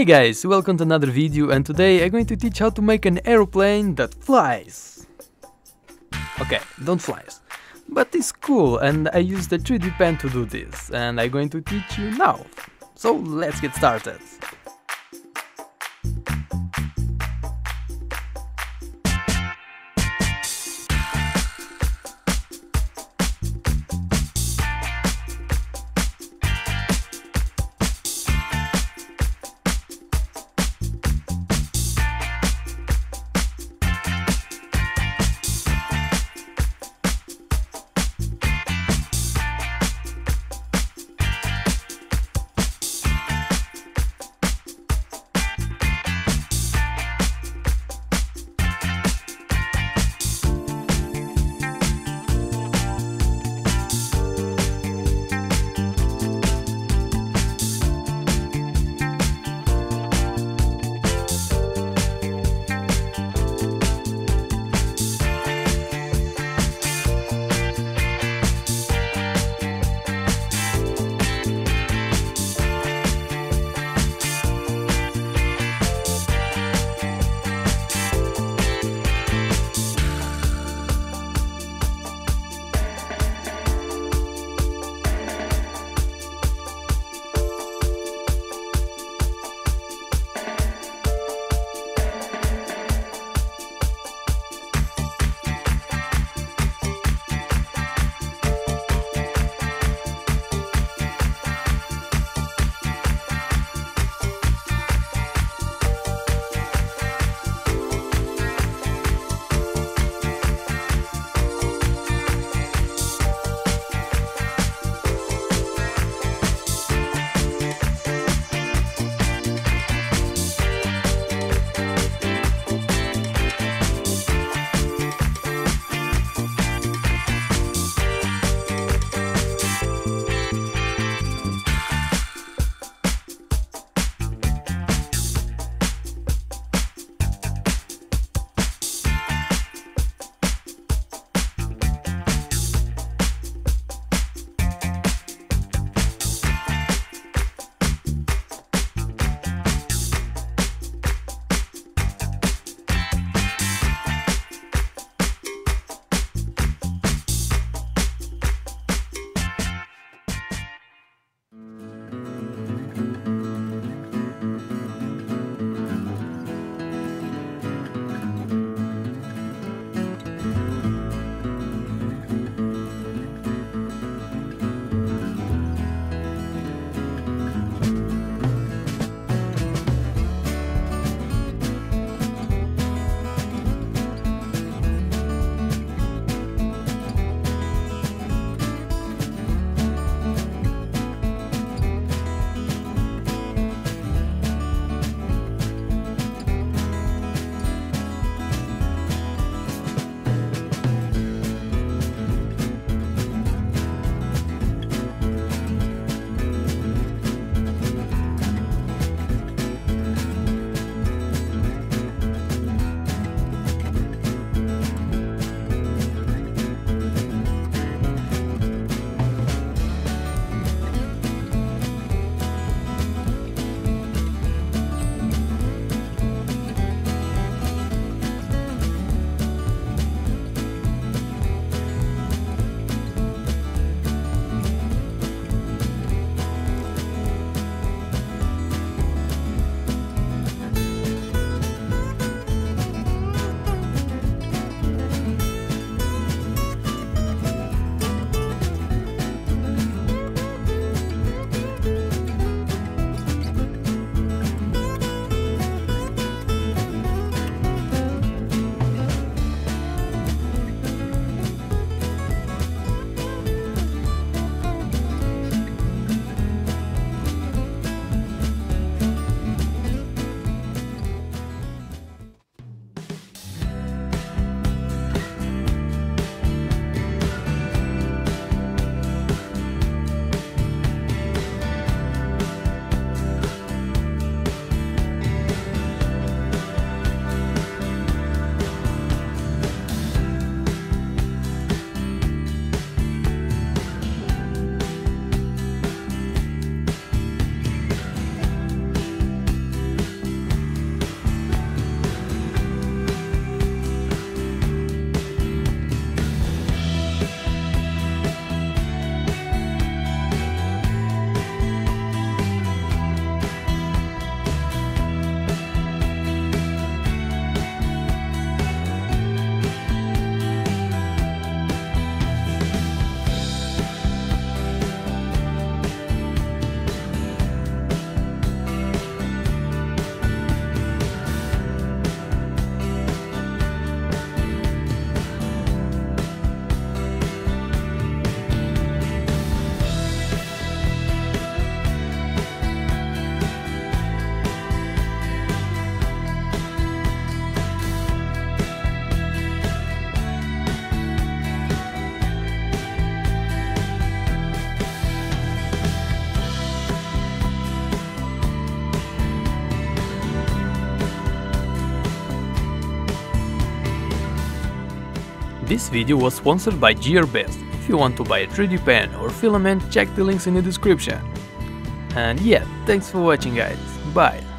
Hey guys, welcome to another video and today I'm going to teach how to make an aeroplane that flies. Okay, don't flies. But it's cool and I use the 3D pen to do this and I'm going to teach you now. So let's get started. This video was sponsored by GearBest. If you want to buy a 3D pen or filament, check the links in the description. And yeah, thanks for watching guys, bye!